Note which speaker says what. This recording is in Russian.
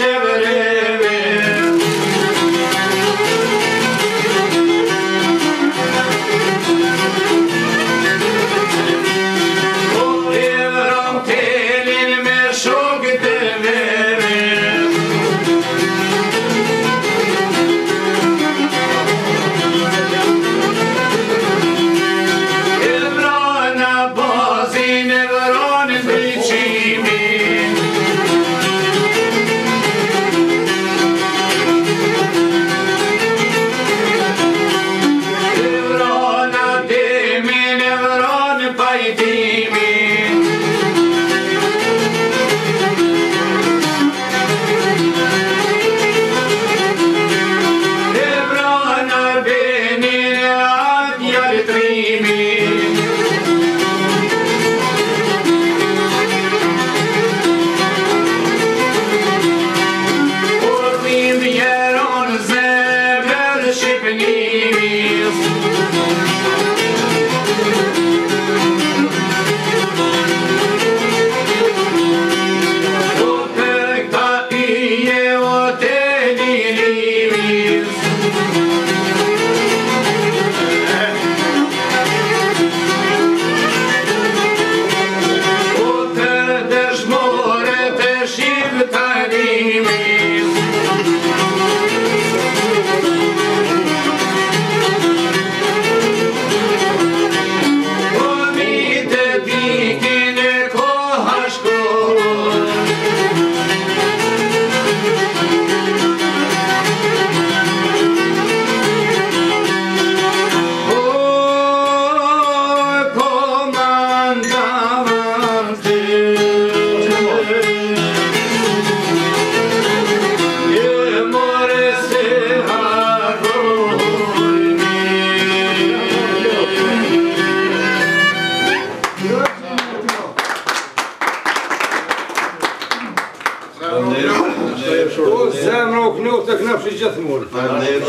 Speaker 1: longevity. Кнюв, так на 60 мор.
Speaker 2: Пане,